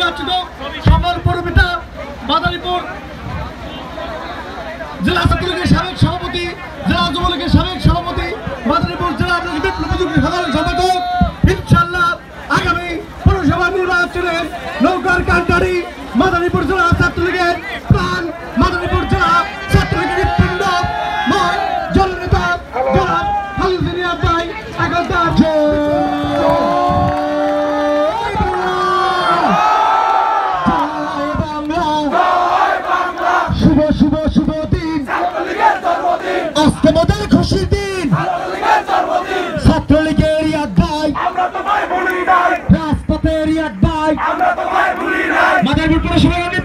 নির্বাচিত সফল পৌরপিতা মাদারীপুর জেলা ছাত্রলীগের সাবেক সভাপতি, জেলা যুবলীগের সাবেক সভাপতি মাদারীপুর জেলা বিপ্লবী সাধারণ সম্পাদক ইনশাল্লাহ আগামী পৌরসভা নির্বাচনে নৌকার কান্টারি মাদারীপুর জেলা ছাত্রলীগের প্রাণ, মাদারীপুর জেলা ছাত্রলীগের হৃৎপিণ্ড মহান জননেতা জনাব এগারোটা শুভ শুভ শুভ দিন। আজকে আমাদের খুশির দিন। ছাত্রলীগের ভাই রাজপথের ভাই মাদারীপুর পৌরসভার নেতা